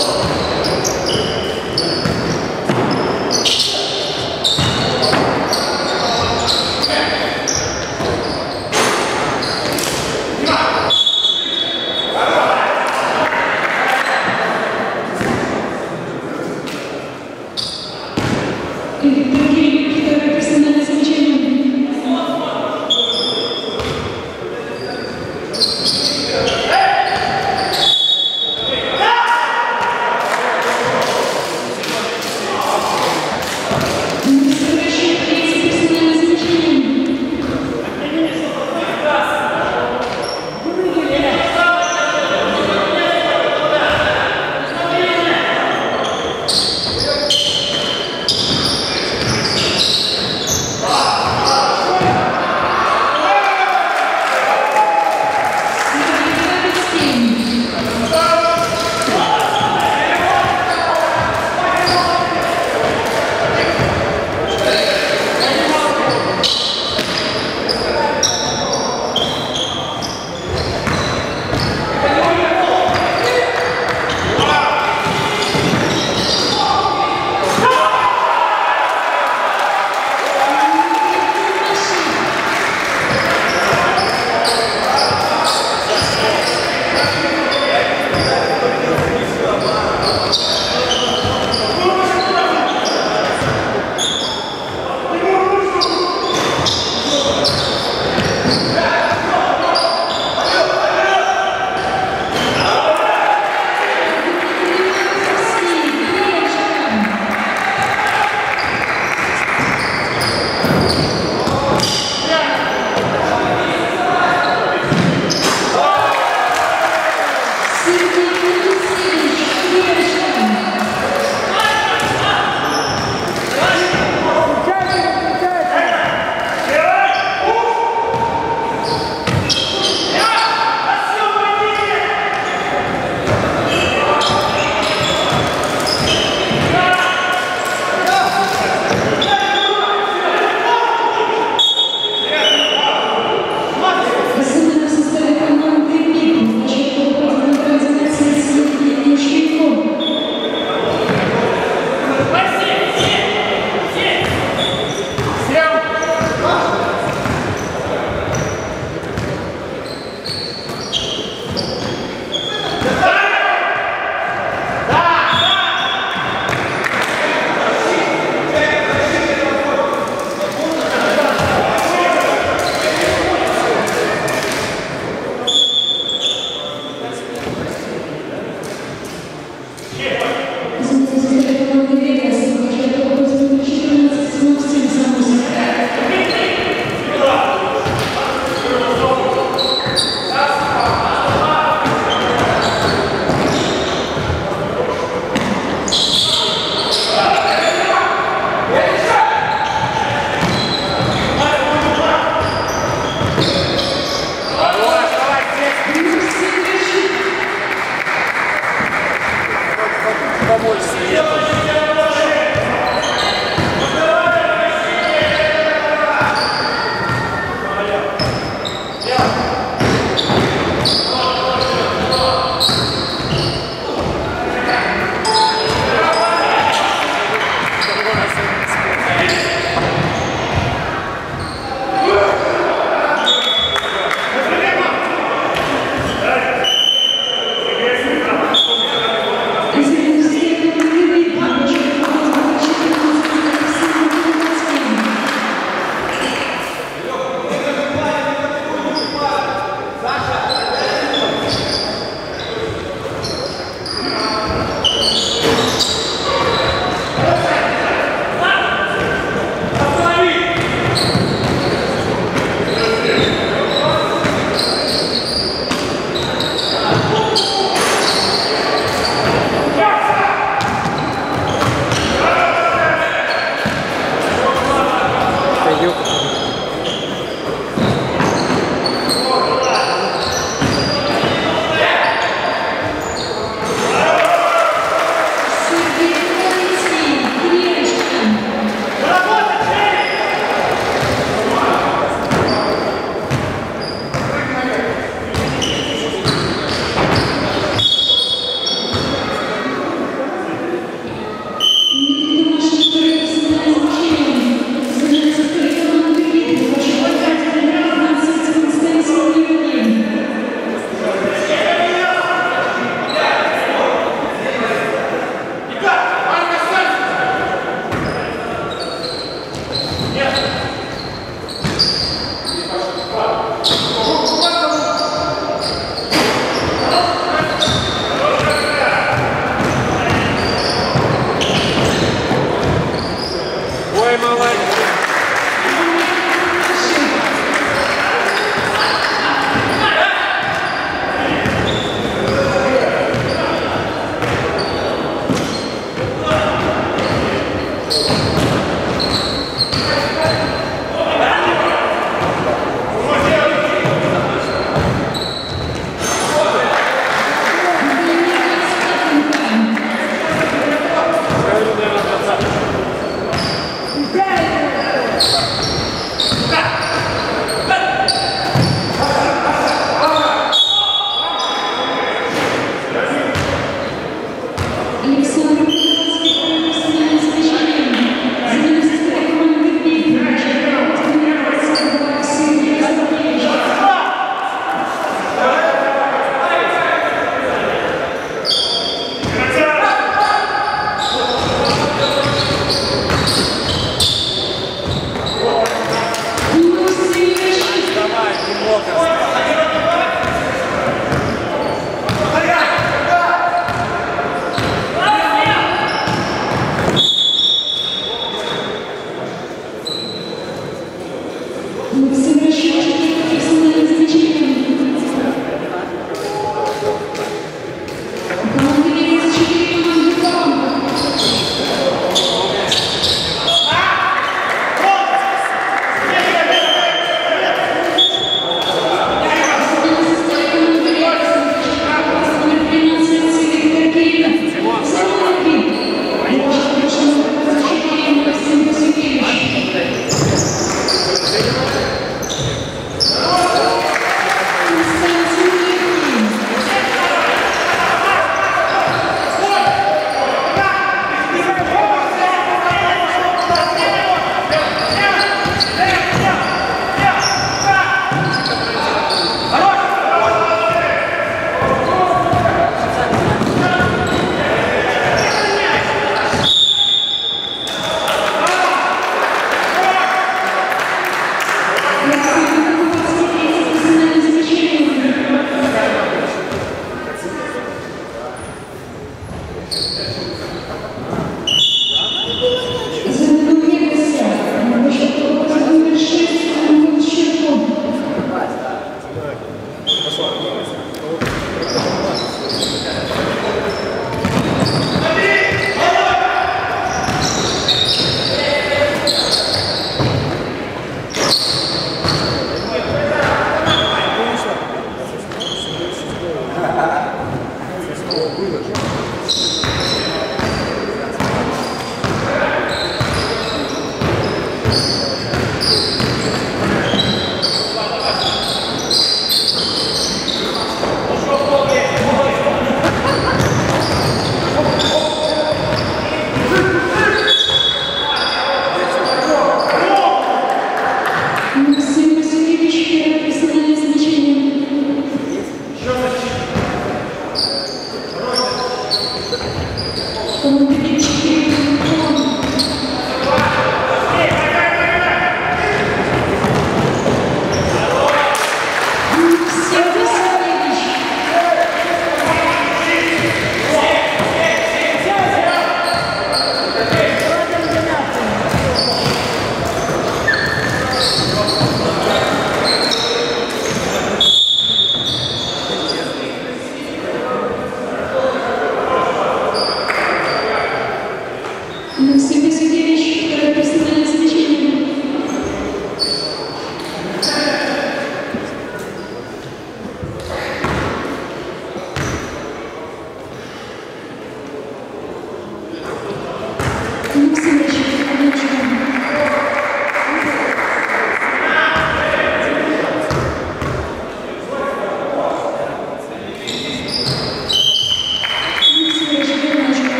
Cristo.